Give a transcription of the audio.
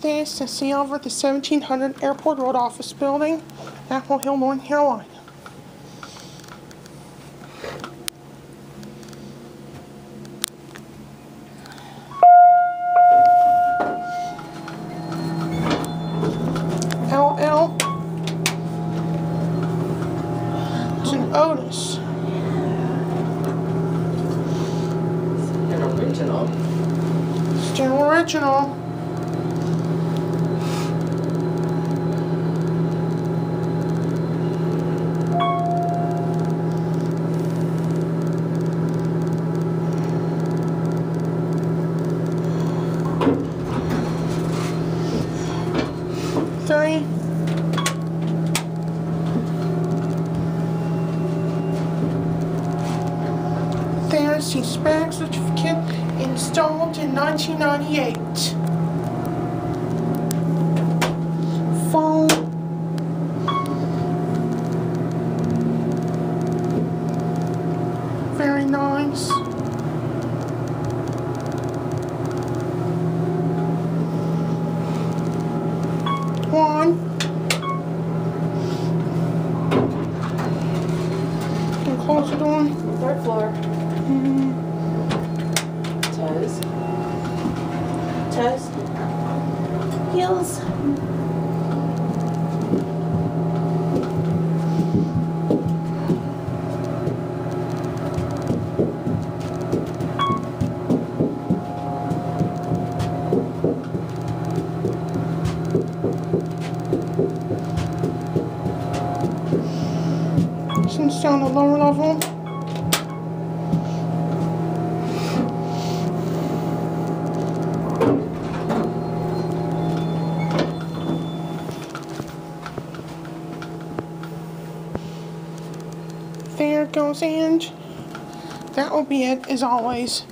This is see over the 1700 Airport Road Office Building, Chapel Hill, North Carolina. LL. It's an Otis. An original. It's Still original. Three. Fantasy Spec certificate installed in 1998. Phone. Very nice. One. And close the door. Third floor. Mm-hmm. Toes. Toes. Heels. Since down the lower level. There goes and that will be it as always.